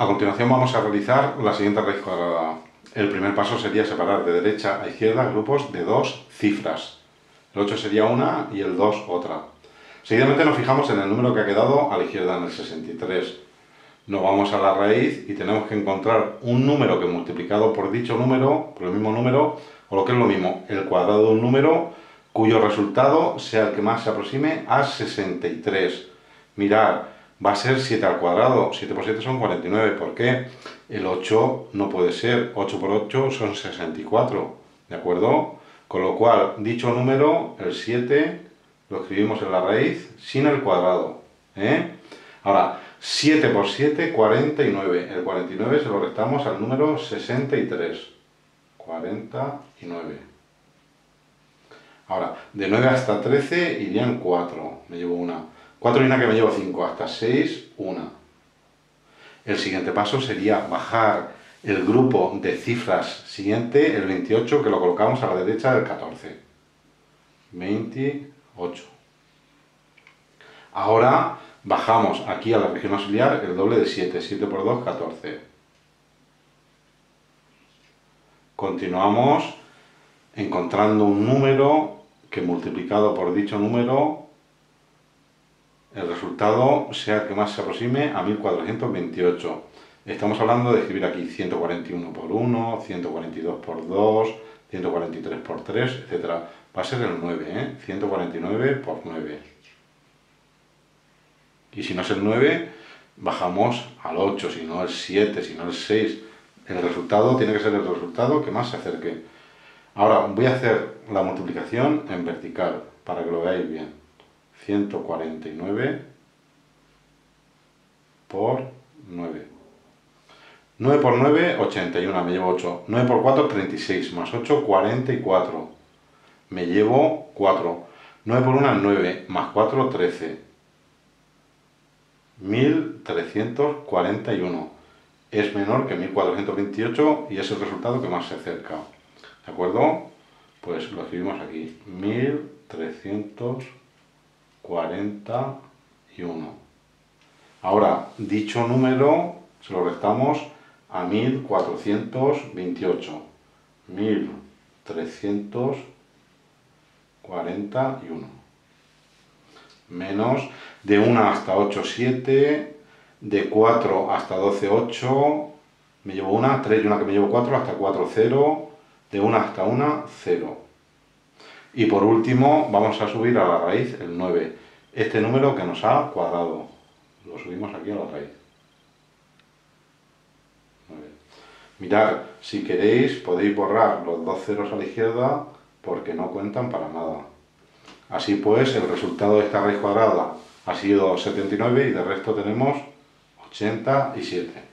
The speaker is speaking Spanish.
A continuación vamos a realizar la siguiente raíz cuadrada. El primer paso sería separar de derecha a izquierda grupos de dos cifras. El 8 sería una y el 2 otra. Seguidamente nos fijamos en el número que ha quedado a la izquierda, en el 63. Nos vamos a la raíz y tenemos que encontrar un número que multiplicado por dicho número, por el mismo número, o lo que es lo mismo, el cuadrado de un número cuyo resultado sea el que más se aproxime a 63. Mirad, va a ser 7 al cuadrado, 7 por 7 son 49, ¿por qué? El 8 no puede ser, 8 por 8 son 64, ¿de acuerdo? Con lo cual, dicho número, el 7, lo escribimos en la raíz sin el cuadrado, ¿eh? Ahora, 7 por 7, 49, el 49 se lo restamos al número 63, 49. Ahora, de 9 hasta 13 irían 4, me llevo una. 4 y una que me llevo 5, hasta 6, una. El siguiente paso sería bajar el grupo de cifras siguiente, el 28, que lo colocamos a la derecha del 14. 28. Ahora bajamos aquí a la región auxiliar el doble de 7, 7 por 2, 14. Continuamos encontrando un número que multiplicado por dicho número sea que más se aproxime a 1428. Estamos hablando de escribir aquí 141 por 1, 142 por 2, 143 por 3, etc. Va a ser el 9, ¿eh? 149 por 9. Y si no es el 9, bajamos al 8, si no el 7, si no el 6. El resultado tiene que ser el resultado que más se acerque. Ahora voy a hacer la multiplicación en vertical para que lo veáis bien. 149 por 9. 9 por 9, 81, me llevo 8. 9 por 4, 36, más 8, 44. Me llevo 4. 9 por 1, 9, más 4, 13. 1341. Es menor que 1428 y es el resultado que más se acerca. ¿De acuerdo? Pues lo escribimos aquí. 1341. Ahora, dicho número se lo restamos a 1428. 1341. Menos de 1 hasta 8, 7. De 4 hasta 12, 8. Me llevo una, 3 y una que me llevo 4 hasta 4, 0 de 1 hasta 1, 0. Y por último vamos a subir a la raíz el 9, este número que nos ha cuadrado. Lo subimos aquí a la raíz. 9. Mirad, si queréis podéis borrar los dos ceros a la izquierda porque no cuentan para nada. Así pues, el resultado de esta raíz cuadrada ha sido 79 y de resto tenemos 87.